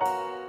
Bye.